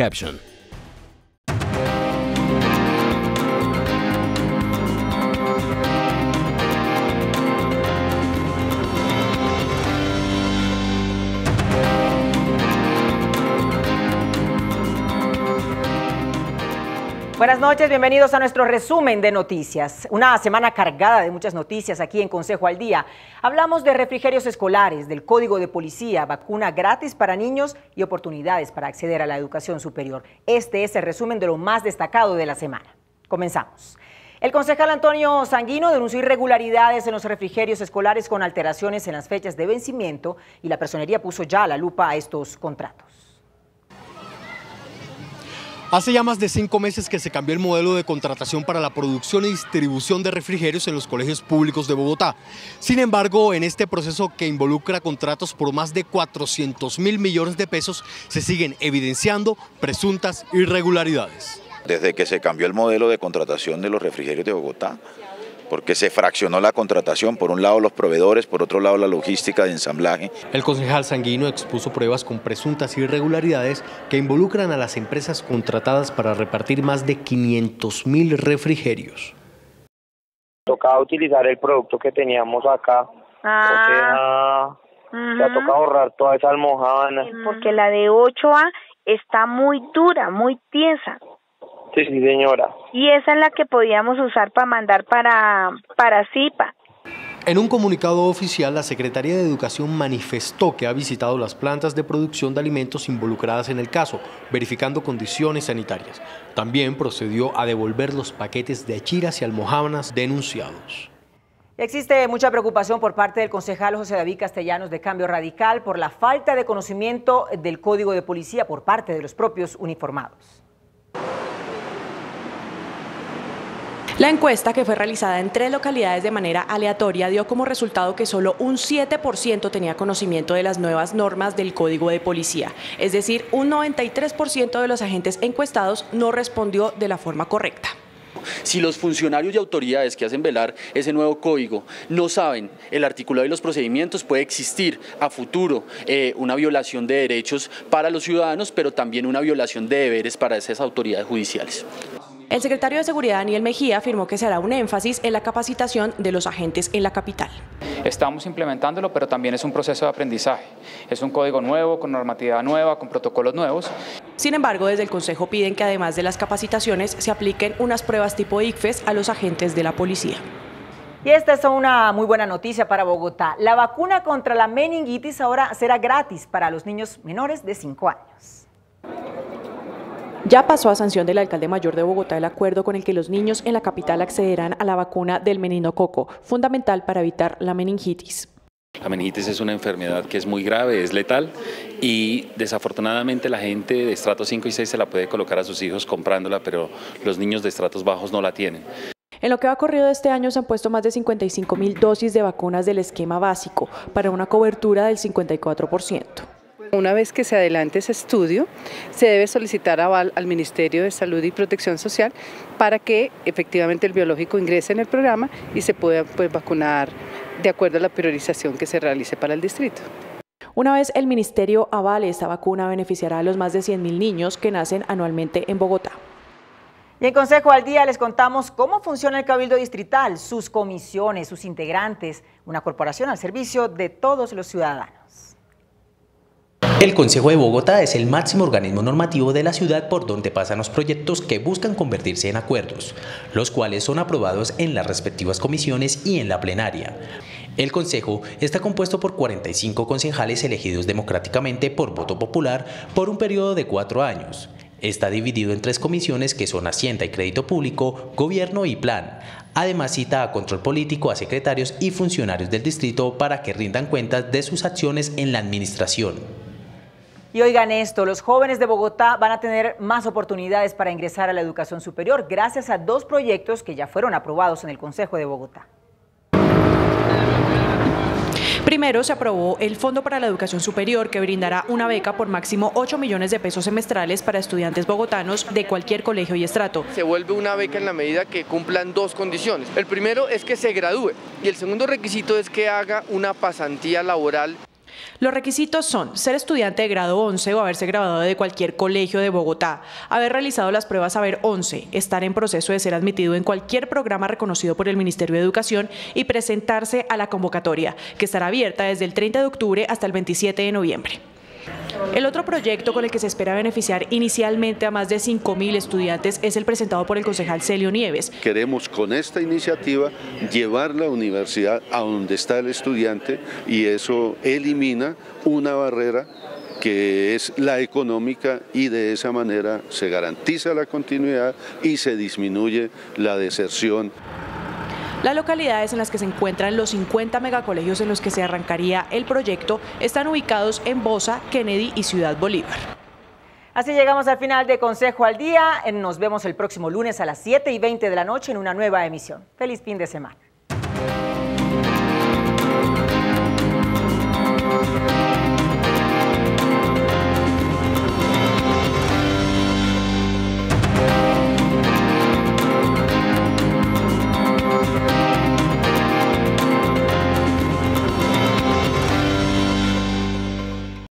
caption. Buenas noches, bienvenidos a nuestro resumen de noticias. Una semana cargada de muchas noticias aquí en Consejo al Día. Hablamos de refrigerios escolares, del código de policía, vacuna gratis para niños y oportunidades para acceder a la educación superior. Este es el resumen de lo más destacado de la semana. Comenzamos. El concejal Antonio Sanguino denunció irregularidades en los refrigerios escolares con alteraciones en las fechas de vencimiento y la personería puso ya la lupa a estos contratos. Hace ya más de cinco meses que se cambió el modelo de contratación para la producción y distribución de refrigerios en los colegios públicos de Bogotá. Sin embargo, en este proceso que involucra contratos por más de 400 mil millones de pesos, se siguen evidenciando presuntas irregularidades. Desde que se cambió el modelo de contratación de los refrigerios de Bogotá, porque se fraccionó la contratación, por un lado los proveedores, por otro lado la logística de ensamblaje. El concejal Sanguino expuso pruebas con presuntas irregularidades que involucran a las empresas contratadas para repartir más de 500 mil refrigerios. Tocaba utilizar el producto que teníamos acá, Ah, o sea, se ha tocado ahorrar toda esa almohadana. porque la de 8A está muy dura, muy tiesa. Sí, sí, señora. Y esa es la que podíamos usar para mandar para, para Zipa. En un comunicado oficial, la Secretaría de Educación manifestó que ha visitado las plantas de producción de alimentos involucradas en el caso, verificando condiciones sanitarias. También procedió a devolver los paquetes de achiras y almohábanas denunciados. Existe mucha preocupación por parte del concejal José David Castellanos de Cambio Radical por la falta de conocimiento del código de policía por parte de los propios uniformados. La encuesta, que fue realizada en tres localidades de manera aleatoria, dio como resultado que solo un 7% tenía conocimiento de las nuevas normas del Código de Policía. Es decir, un 93% de los agentes encuestados no respondió de la forma correcta. Si los funcionarios y autoridades que hacen velar ese nuevo código no saben el articulado y los procedimientos, puede existir a futuro eh, una violación de derechos para los ciudadanos, pero también una violación de deberes para esas autoridades judiciales. El secretario de Seguridad, Daniel Mejía, afirmó que se hará un énfasis en la capacitación de los agentes en la capital. Estamos implementándolo, pero también es un proceso de aprendizaje. Es un código nuevo, con normatividad nueva, con protocolos nuevos. Sin embargo, desde el Consejo piden que además de las capacitaciones se apliquen unas pruebas tipo ICFES a los agentes de la policía. Y esta es una muy buena noticia para Bogotá. La vacuna contra la meningitis ahora será gratis para los niños menores de 5 años. Ya pasó a sanción del alcalde mayor de Bogotá el acuerdo con el que los niños en la capital accederán a la vacuna del meningococo, fundamental para evitar la meningitis. La meningitis es una enfermedad que es muy grave, es letal y desafortunadamente la gente de estratos 5 y 6 se la puede colocar a sus hijos comprándola, pero los niños de estratos bajos no la tienen. En lo que va corrido de este año se han puesto más de 55 mil dosis de vacunas del esquema básico para una cobertura del 54%. Una vez que se adelante ese estudio, se debe solicitar aval al Ministerio de Salud y Protección Social para que efectivamente el biológico ingrese en el programa y se pueda pues, vacunar de acuerdo a la priorización que se realice para el distrito. Una vez el Ministerio avale esta vacuna, beneficiará a los más de 100.000 niños que nacen anualmente en Bogotá. Y en Consejo al Día les contamos cómo funciona el Cabildo Distrital, sus comisiones, sus integrantes, una corporación al servicio de todos los ciudadanos. El Consejo de Bogotá es el máximo organismo normativo de la ciudad por donde pasan los proyectos que buscan convertirse en acuerdos, los cuales son aprobados en las respectivas comisiones y en la plenaria. El Consejo está compuesto por 45 concejales elegidos democráticamente por voto popular por un periodo de cuatro años. Está dividido en tres comisiones que son Hacienda y Crédito Público, Gobierno y Plan. Además cita a control político a secretarios y funcionarios del distrito para que rindan cuentas de sus acciones en la administración. Y oigan esto, los jóvenes de Bogotá van a tener más oportunidades para ingresar a la educación superior gracias a dos proyectos que ya fueron aprobados en el Consejo de Bogotá. Primero se aprobó el Fondo para la Educación Superior que brindará una beca por máximo 8 millones de pesos semestrales para estudiantes bogotanos de cualquier colegio y estrato. Se vuelve una beca en la medida que cumplan dos condiciones. El primero es que se gradúe y el segundo requisito es que haga una pasantía laboral Los requisitos son ser estudiante de grado 11 o haberse graduado de cualquier colegio de Bogotá, haber realizado las pruebas Saber 11, estar en proceso de ser admitido en cualquier programa reconocido por el Ministerio de Educación y presentarse a la convocatoria, que estará abierta desde el 30 de octubre hasta el 27 de noviembre. El otro proyecto con el que se espera beneficiar inicialmente a más de 5.000 estudiantes es el presentado por el concejal Celio Nieves. Queremos con esta iniciativa llevar la universidad a donde está el estudiante y eso elimina una barrera que es la económica y de esa manera se garantiza la continuidad y se disminuye la deserción. Las localidades en las que se encuentran los 50 megacolegios en los que se arrancaría el proyecto están ubicados en Bosa, Kennedy y Ciudad Bolívar. Así llegamos al final de Consejo al Día. Nos vemos el próximo lunes a las 7 y 20 de la noche en una nueva emisión. Feliz fin de semana.